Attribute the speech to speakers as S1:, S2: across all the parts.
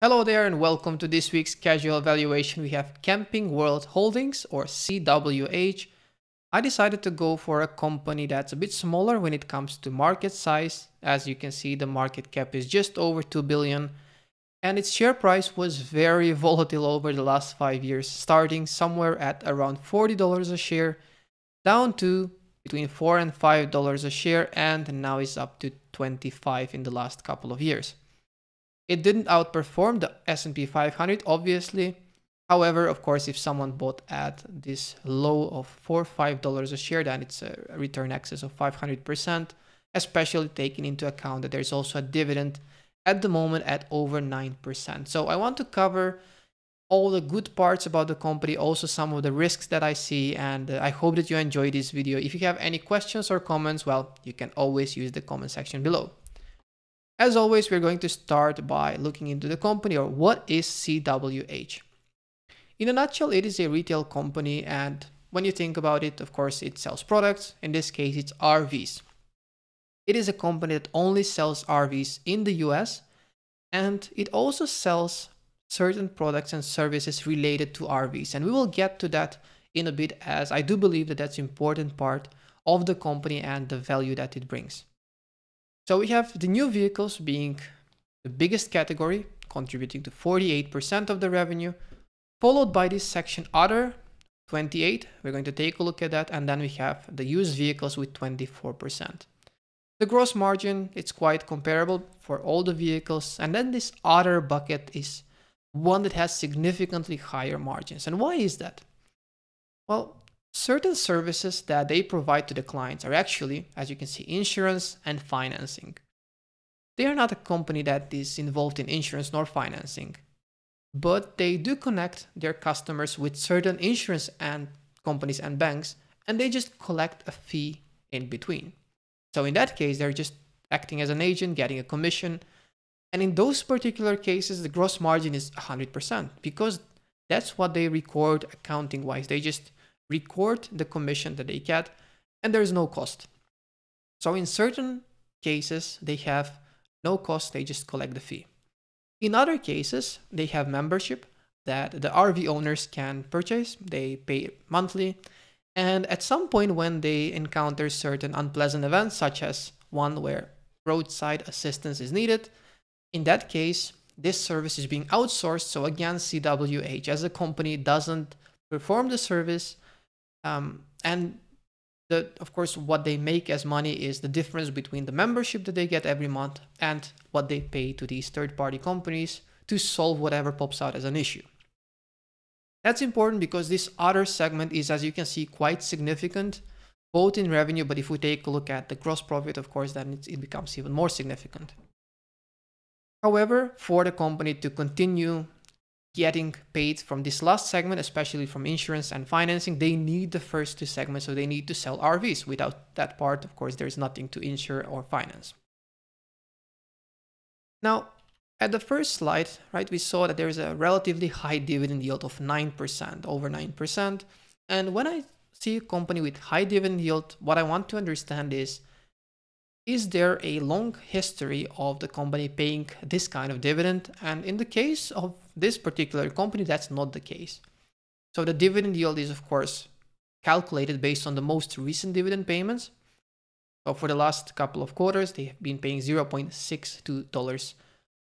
S1: Hello there and welcome to this week's casual valuation. We have Camping World Holdings or CWH. I decided to go for a company that's a bit smaller when it comes to market size. As you can see, the market cap is just over 2 billion and its share price was very volatile over the last 5 years, starting somewhere at around $40 a share down to between 4 and 5 dollars a share and now is up to 25 in the last couple of years. It didn't outperform the S&P 500, obviously. However, of course, if someone bought at this low of four, five dollars a share, then it's a return excess of 500%, especially taking into account that there's also a dividend at the moment at over 9%. So I want to cover all the good parts about the company, also some of the risks that I see, and uh, I hope that you enjoy this video. If you have any questions or comments, well, you can always use the comment section below. As always, we're going to start by looking into the company or what is CWH. In a nutshell, it is a retail company and when you think about it, of course, it sells products. In this case, it's RVs. It is a company that only sells RVs in the US and it also sells certain products and services related to RVs. And we will get to that in a bit as I do believe that that's important part of the company and the value that it brings. So we have the new vehicles being the biggest category, contributing to 48% of the revenue, followed by this section other, 28. We're going to take a look at that. And then we have the used vehicles with 24%. The gross margin, it's quite comparable for all the vehicles. And then this other bucket is one that has significantly higher margins. And why is that? Well, Certain services that they provide to the clients are actually, as you can see, insurance and financing. They are not a company that is involved in insurance nor financing, but they do connect their customers with certain insurance and companies and banks, and they just collect a fee in between. So in that case, they're just acting as an agent, getting a commission. And in those particular cases, the gross margin is 100% because that's what they record accounting wise. They just record the commission that they get, and there's no cost. So in certain cases, they have no cost, they just collect the fee. In other cases, they have membership that the RV owners can purchase, they pay monthly, and at some point when they encounter certain unpleasant events, such as one where roadside assistance is needed, in that case, this service is being outsourced. So again, CWH as a company doesn't perform the service, um, and the, of course, what they make as money is the difference between the membership that they get every month and what they pay to these third-party companies to solve whatever pops out as an issue. That's important because this other segment is, as you can see, quite significant, both in revenue, but if we take a look at the gross profit, of course, then it becomes even more significant. However, for the company to continue getting paid from this last segment, especially from insurance and financing, they need the first two segments, so they need to sell RVs. Without that part, of course, there's nothing to insure or finance. Now, at the first slide, right, we saw that there's a relatively high dividend yield of 9%, over 9%. And when I see a company with high dividend yield, what I want to understand is is there a long history of the company paying this kind of dividend? And in the case of this particular company, that's not the case. So the dividend yield is, of course, calculated based on the most recent dividend payments. So for the last couple of quarters, they have been paying $0.62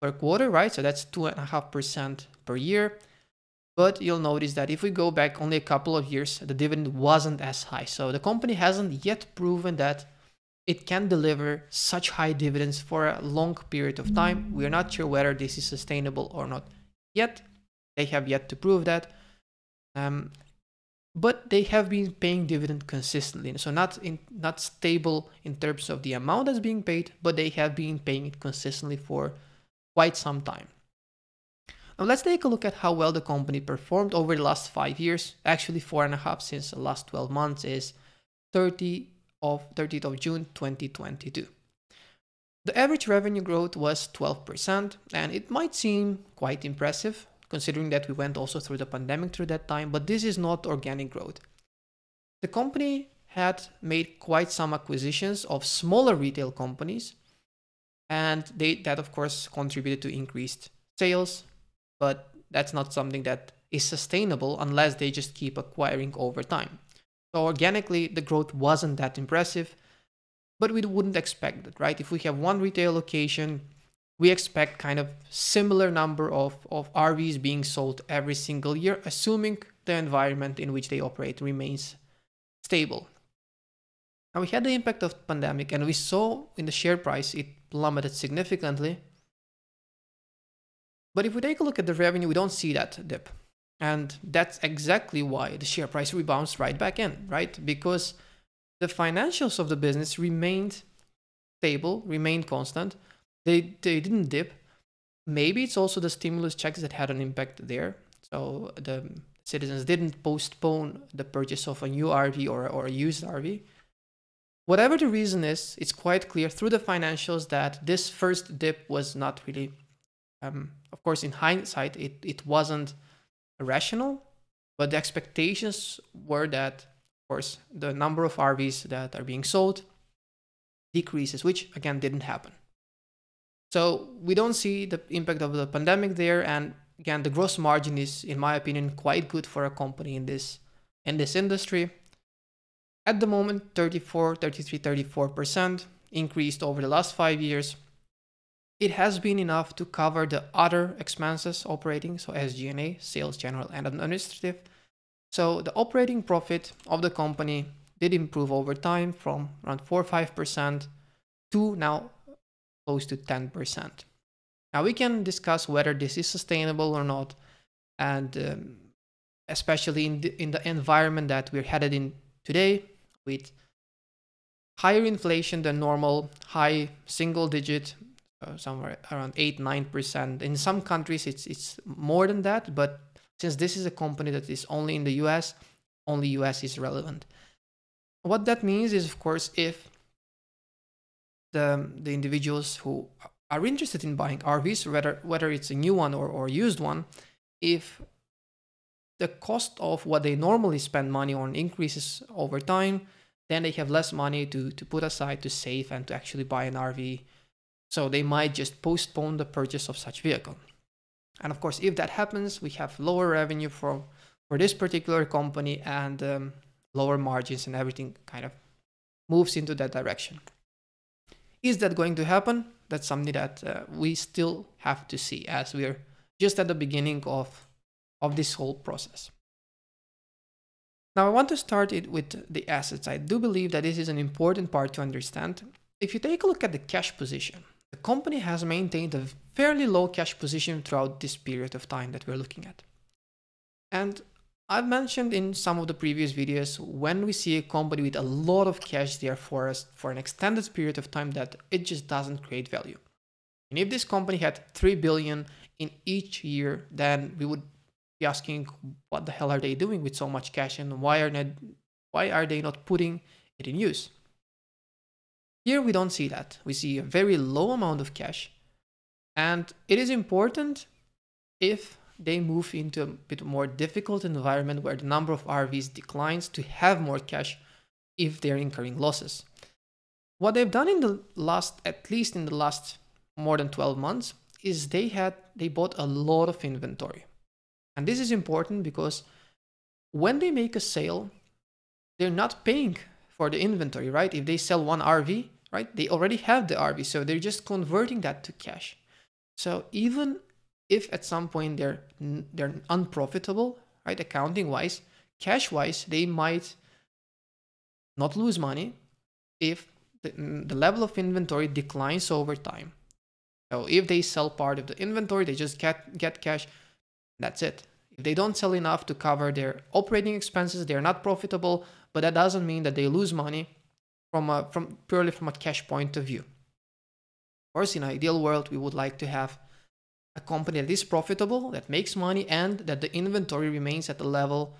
S1: per quarter, right? So that's 2.5% per year. But you'll notice that if we go back only a couple of years, the dividend wasn't as high. So the company hasn't yet proven that it can deliver such high dividends for a long period of time. We are not sure whether this is sustainable or not yet. They have yet to prove that. Um, but they have been paying dividend consistently. So not in not stable in terms of the amount that's being paid, but they have been paying it consistently for quite some time. Now let's take a look at how well the company performed over the last five years. Actually, four and a half since the last 12 months is 30 of 30th of June 2022. The average revenue growth was 12%, and it might seem quite impressive considering that we went also through the pandemic through that time, but this is not organic growth. The company had made quite some acquisitions of smaller retail companies, and they, that of course contributed to increased sales but that's not something that is sustainable unless they just keep acquiring over time. So organically, the growth wasn't that impressive, but we wouldn't expect it, right? If we have one retail location, we expect kind of similar number of, of RVs being sold every single year, assuming the environment in which they operate remains stable. Now we had the impact of pandemic and we saw in the share price it plummeted significantly. But if we take a look at the revenue, we don't see that dip. And that's exactly why the share price rebounds right back in, right? Because the financials of the business remained stable, remained constant. They, they didn't dip. Maybe it's also the stimulus checks that had an impact there. So the citizens didn't postpone the purchase of a new RV or, or a used RV. Whatever the reason is, it's quite clear through the financials that this first dip was not really, um, of course, in hindsight, it, it wasn't rational, but the expectations were that, of course, the number of RVs that are being sold decreases, which again didn't happen. So we don't see the impact of the pandemic there, and again, the gross margin is, in my opinion, quite good for a company in this in this industry. At the moment, 34, 33, 34% increased over the last five years. It has been enough to cover the other expenses operating, so SG&A, sales, general, and administrative. So the operating profit of the company did improve over time from around 4 5% to now close to 10%. Now we can discuss whether this is sustainable or not, and um, especially in the, in the environment that we're headed in today, with higher inflation than normal, high single digit, uh, somewhere around 8 9%. In some countries, it's, it's more than that, but since this is a company that is only in the US, only US is relevant. What that means is, of course, if the, the individuals who are interested in buying RVs, whether, whether it's a new one or, or used one, if the cost of what they normally spend money on increases over time, then they have less money to, to put aside to save and to actually buy an RV. So they might just postpone the purchase of such vehicle. And of course, if that happens, we have lower revenue for, for this particular company and um, lower margins and everything kind of moves into that direction. Is that going to happen? That's something that uh, we still have to see as we're just at the beginning of of this whole process. Now I want to start it with the assets. I do believe that this is an important part to understand. If you take a look at the cash position, company has maintained a fairly low cash position throughout this period of time that we're looking at. And I've mentioned in some of the previous videos, when we see a company with a lot of cash there for us for an extended period of time that it just doesn't create value. And if this company had 3 billion in each year, then we would be asking what the hell are they doing with so much cash and why are not why are they not putting it in use? Here we don't see that. We see a very low amount of cash and it is important if they move into a bit more difficult environment where the number of RVs declines to have more cash if they're incurring losses. What they've done in the last, at least in the last more than 12 months, is they had they bought a lot of inventory. And this is important because when they make a sale, they're not paying for the inventory, right? If they sell one RV, right, they already have the RV, so they're just converting that to cash. So even if at some point they're they're unprofitable, right, accounting wise, cash wise, they might not lose money if the, the level of inventory declines over time. So if they sell part of the inventory, they just get get cash that's it. If they don't sell enough to cover their operating expenses, they're not profitable, but that doesn't mean that they lose money from a, from purely from a cash point of view. Of course, in an ideal world, we would like to have a company that is profitable, that makes money, and that the inventory remains at the level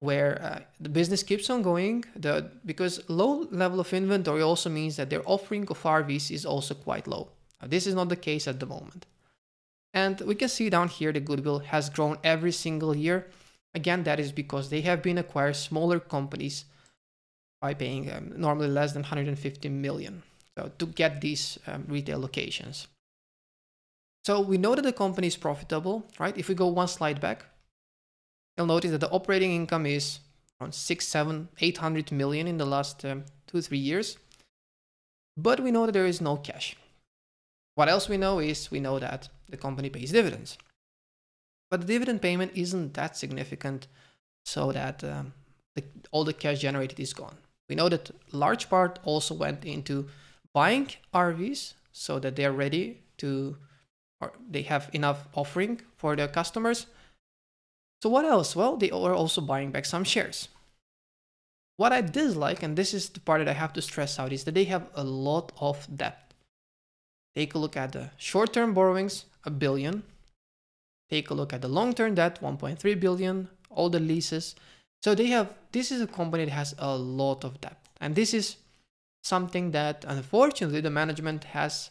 S1: where uh, the business keeps on going. The, because low level of inventory also means that their offering of RVs is also quite low. Now, this is not the case at the moment. And we can see down here the goodwill has grown every single year. Again, that is because they have been acquired smaller companies by paying um, normally less than 150 million so to get these um, retail locations. So we know that the company is profitable, right? If we go one slide back, you'll notice that the operating income is around six, seven, eight hundred million in the last um, two, three years. But we know that there is no cash. What else we know is we know that the company pays dividends. But the dividend payment isn't that significant so that um, the, all the cash generated is gone. We know that large part also went into buying RVs so that they're ready to, or they have enough offering for their customers. So what else? Well, they are also buying back some shares. What I dislike, and this is the part that I have to stress out, is that they have a lot of debt. Take a look at the short-term borrowings, a billion. Take a look at the long-term debt, 1.3 billion, all the leases. So they have, this is a company that has a lot of debt. And this is something that unfortunately the management has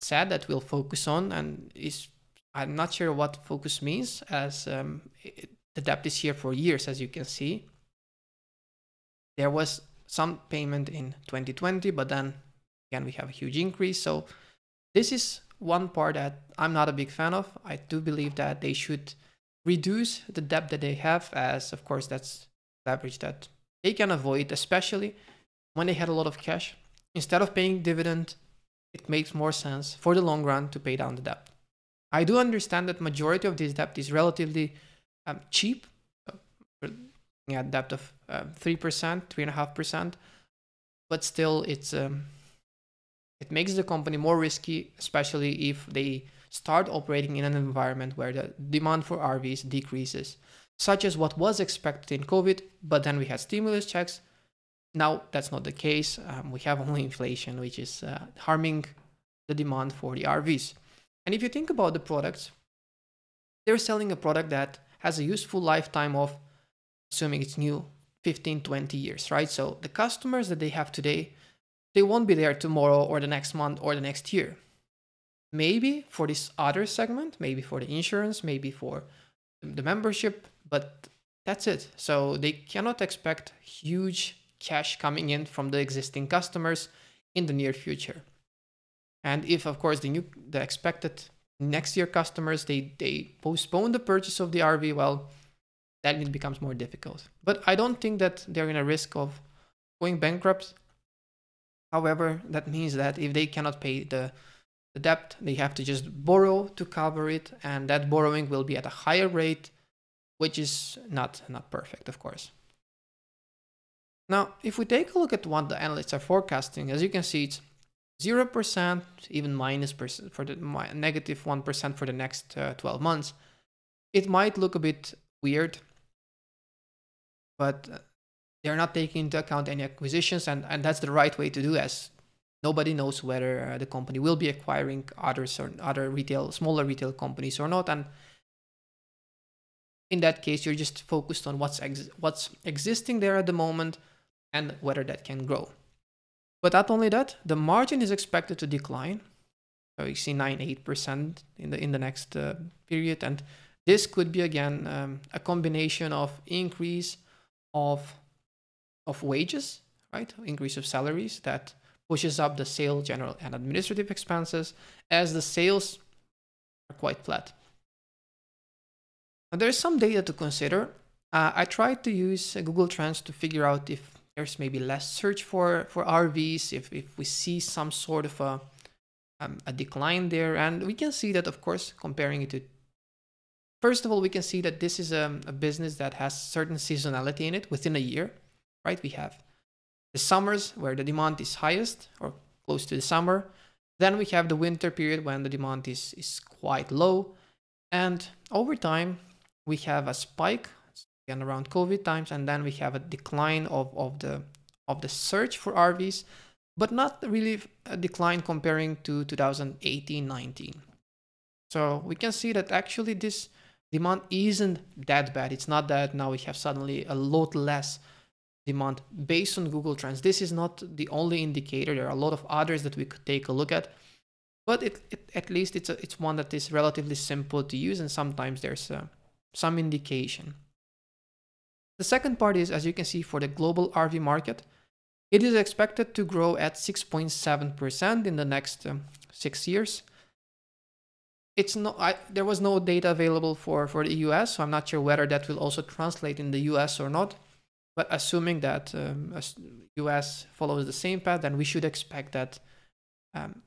S1: said that we'll focus on and is, I'm not sure what focus means as um, it, the debt is here for years, as you can see. There was some payment in 2020, but then again, we have a huge increase. So this is one part that I'm not a big fan of. I do believe that they should reduce the debt that they have as of course that's leverage that they can avoid, especially when they had a lot of cash. Instead of paying dividend, it makes more sense for the long run to pay down the debt. I do understand that majority of this debt is relatively um, cheap. Yeah, debt of um, three percent, three and a half percent, but still, it's um, it makes the company more risky, especially if they start operating in an environment where the demand for RVs decreases, such as what was expected in COVID. But then we had stimulus checks. Now that's not the case. Um, we have only inflation, which is uh, harming the demand for the RVs. And if you think about the products, they're selling a product that has a useful lifetime of assuming it's new 15 20 years right so the customers that they have today they won't be there tomorrow or the next month or the next year maybe for this other segment maybe for the insurance maybe for the membership but that's it so they cannot expect huge cash coming in from the existing customers in the near future and if of course the new the expected next year customers they they postpone the purchase of the rv well then it becomes more difficult. But I don't think that they're in a risk of going bankrupt. However, that means that if they cannot pay the, the debt, they have to just borrow to cover it, and that borrowing will be at a higher rate, which is not, not perfect, of course. Now, if we take a look at what the analysts are forecasting, as you can see, it's 0%, even minus percent for the negative 1% for the next uh, 12 months. It might look a bit weird but uh, they're not taking into account any acquisitions, and, and that's the right way to do as nobody knows whether uh, the company will be acquiring others or other retail, smaller retail companies or not. And in that case, you're just focused on what's ex- what's existing there at the moment and whether that can grow. But not only that, the margin is expected to decline. So you see 9 8% in the in the next uh, period, and this could be again um, a combination of increase of of wages, right? Increase of salaries that pushes up the sale, general, and administrative expenses as the sales are quite flat. Now, there is some data to consider. Uh, I tried to use uh, Google Trends to figure out if there's maybe less search for, for RVs, if, if we see some sort of a, um, a decline there. And we can see that, of course, comparing it to First of all, we can see that this is a, a business that has certain seasonality in it within a year, right? We have the summers where the demand is highest or close to the summer. Then we have the winter period when the demand is, is quite low. And over time, we have a spike again around COVID times, and then we have a decline of, of the of the search for RVs, but not really a decline comparing to 2018-19. So we can see that actually this demand isn't that bad. It's not that now we have suddenly a lot less demand based on Google Trends. This is not the only indicator. There are a lot of others that we could take a look at, but it, it at least it's a, it's one that is relatively simple to use, and sometimes there's uh, some indication. The second part is, as you can see, for the global RV market, it is expected to grow at 6.7% in the next um, six years it's I, there was no data available for, for the US, so I'm not sure whether that will also translate in the US or not. But assuming that um, US follows the same path, then we should expect that um,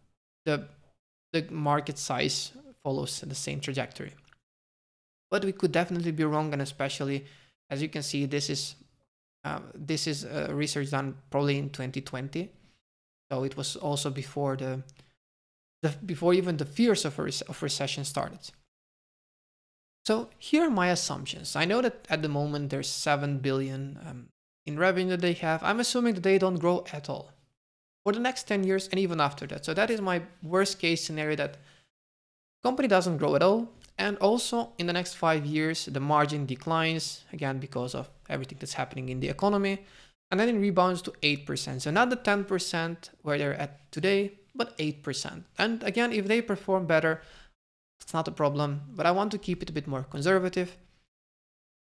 S1: the, the market size follows the same trajectory. But we could definitely be wrong, and especially as you can see, this is uh, this is uh, research done probably in 2020, so it was also before the the, before even the fears of, of recession started. So here are my assumptions. I know that at the moment there's 7 billion um, in revenue that they have. I'm assuming that they don't grow at all for the next 10 years and even after that. So that is my worst case scenario that company doesn't grow at all. And also in the next five years, the margin declines again because of everything that's happening in the economy. And then it rebounds to 8%. So not the 10% where they're at today, but 8%. And again, if they perform better, it's not a problem, but I want to keep it a bit more conservative.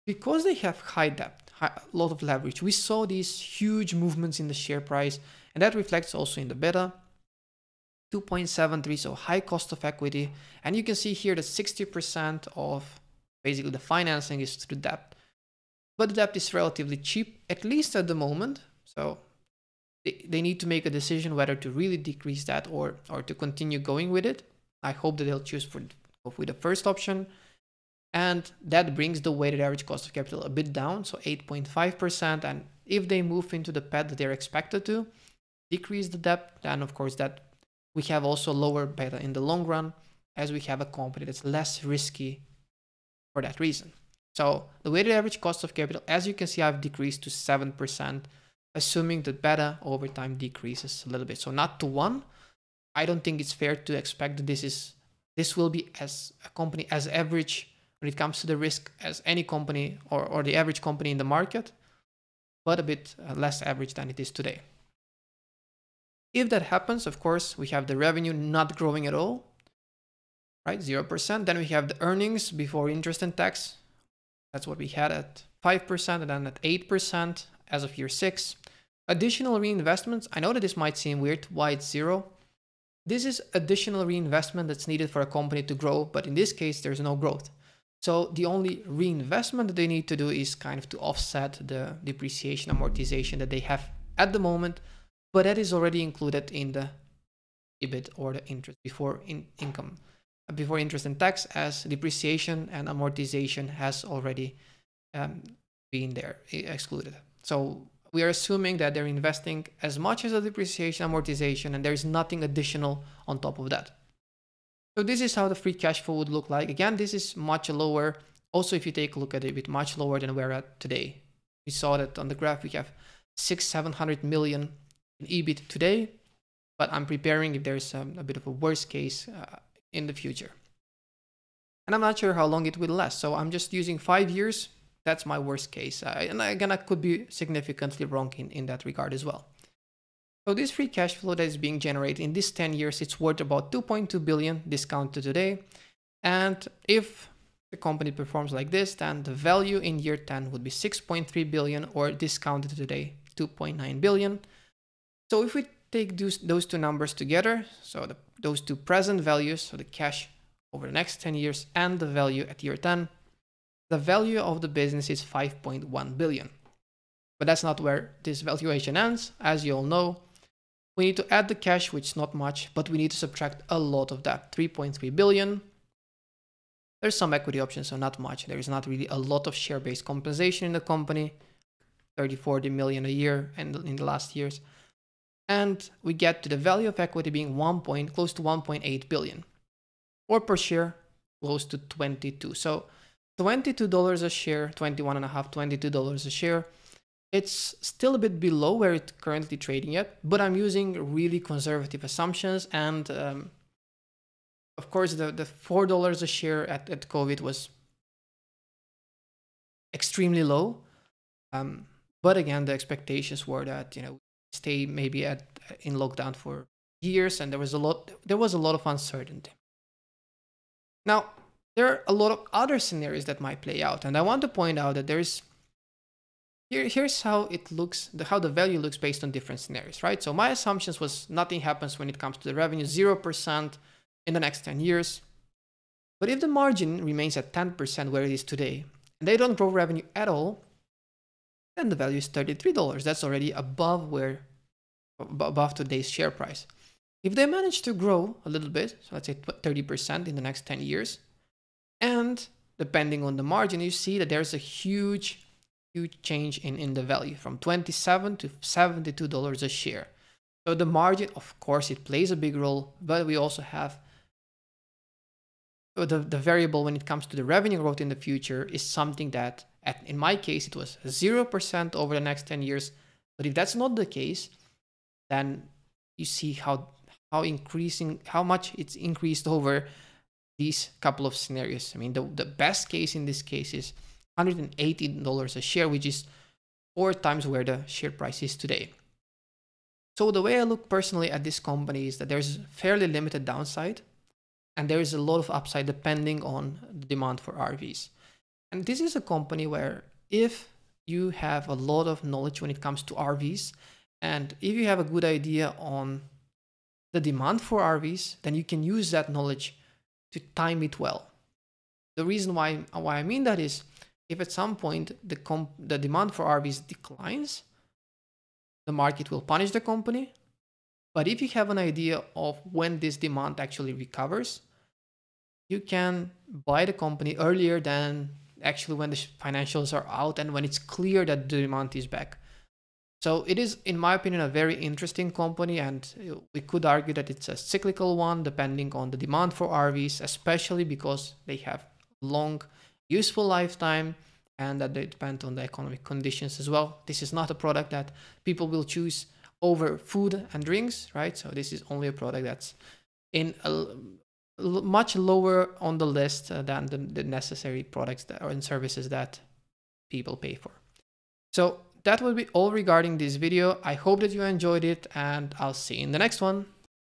S1: Because they have high debt, a lot of leverage, we saw these huge movements in the share price, and that reflects also in the beta. 2.73, so high cost of equity. And you can see here that 60% of basically the financing is through debt. But the debt is relatively cheap, at least at the moment. So they, they need to make a decision whether to really decrease that or or to continue going with it. I hope that they'll choose for with the first option. And that brings the weighted average cost of capital a bit down, so 8.5%. And if they move into the path that they're expected to, decrease the debt, then of course that we have also lower beta in the long run as we have a company that's less risky for that reason. So the weighted average cost of capital, as you can see, I've decreased to 7% assuming that beta over time decreases a little bit. So not to one. I don't think it's fair to expect that this is this will be as a company as average when it comes to the risk as any company or, or the average company in the market, but a bit uh, less average than it is today. If that happens, of course, we have the revenue not growing at all, right? 0%. Then we have the earnings before interest and tax. That's what we had at 5% and then at 8% as of year six. Additional reinvestments, I know that this might seem weird, why it's zero. This is additional reinvestment that's needed for a company to grow, but in this case, there's no growth. So the only reinvestment that they need to do is kind of to offset the depreciation amortization that they have at the moment, but that is already included in the EBIT or the interest before in income, before interest and tax as depreciation and amortization has already um, been there excluded. So we are assuming that they're investing as much as the depreciation amortization and there's nothing additional on top of that. So this is how the free cash flow would look like. Again, this is much lower. Also, if you take a look at it, bit much lower than we're at today. We saw that on the graph, we have six, 700 million in EBIT today, but I'm preparing if there's um, a bit of a worst case uh, in the future. And I'm not sure how long it will last. So I'm just using five years that's my worst case. Uh, and again, I could be significantly wrong in, in that regard as well. So this free cash flow that is being generated in these 10 years, it's worth about 2.2 billion discounted today. And if the company performs like this, then the value in year 10 would be 6.3 billion or discounted today 2.9 billion. So if we take those, those two numbers together, so the, those two present values, so the cash over the next 10 years and the value at year 10, the value of the business is 5.1 billion. But that's not where this valuation ends. As you all know, we need to add the cash, which is not much, but we need to subtract a lot of that, 3.3 billion. There's some equity options, so not much. There is not really a lot of share-based compensation in the company, 30, 40 million a year and in the last years. And we get to the value of equity being 1 point, close to 1.8 billion, or per share, close to 22. So $22 a share, 21 and a half, $22 a share. It's still a bit below where it's currently trading at, but I'm using really conservative assumptions. And um, of course, the, the $4 a share at, at COVID was extremely low. Um, but again, the expectations were that, you know, stay maybe at in lockdown for years and there was a lot there was a lot of uncertainty. Now, there are a lot of other scenarios that might play out. And I want to point out that there's here, here's how it looks, the, how the value looks based on different scenarios, right? So my assumptions was nothing happens when it comes to the revenue, 0% in the next 10 years. But if the margin remains at 10% where it is today, and they don't grow revenue at all, then the value is $33. That's already above where above today's share price. If they manage to grow a little bit, so let's say 30% in the next 10 years, and depending on the margin, you see that there's a huge, huge change in, in the value from 27 to $72 a share. So the margin, of course, it plays a big role, but we also have the, the variable when it comes to the revenue growth in the future is something that, at, in my case, it was 0% over the next 10 years. But if that's not the case, then you see how how increasing how much it's increased over these couple of scenarios. I mean, the, the best case in this case is $180 a share, which is four times where the share price is today. So the way I look personally at this company is that there's fairly limited downside and there is a lot of upside depending on the demand for RVs. And this is a company where if you have a lot of knowledge when it comes to RVs and if you have a good idea on the demand for RVs, then you can use that knowledge to time it well. The reason why, why I mean that is if at some point the, comp- the demand for RVs declines, the market will punish the company. But if you have an idea of when this demand actually recovers, you can buy the company earlier than actually when the financials are out and when it's clear that the demand is back. So it is, in my opinion, a very interesting company, and we could argue that it's a cyclical one, depending on the demand for RVs, especially because they have long, useful lifetime, and that they depend on the economic conditions as well. This is not a product that people will choose over food and drinks, right? So this is only a product that's in a much lower on the list uh, than the, the necessary products that, or services that people pay for. So that will be all regarding this video. I hope that you enjoyed it and I'll see you in the next one.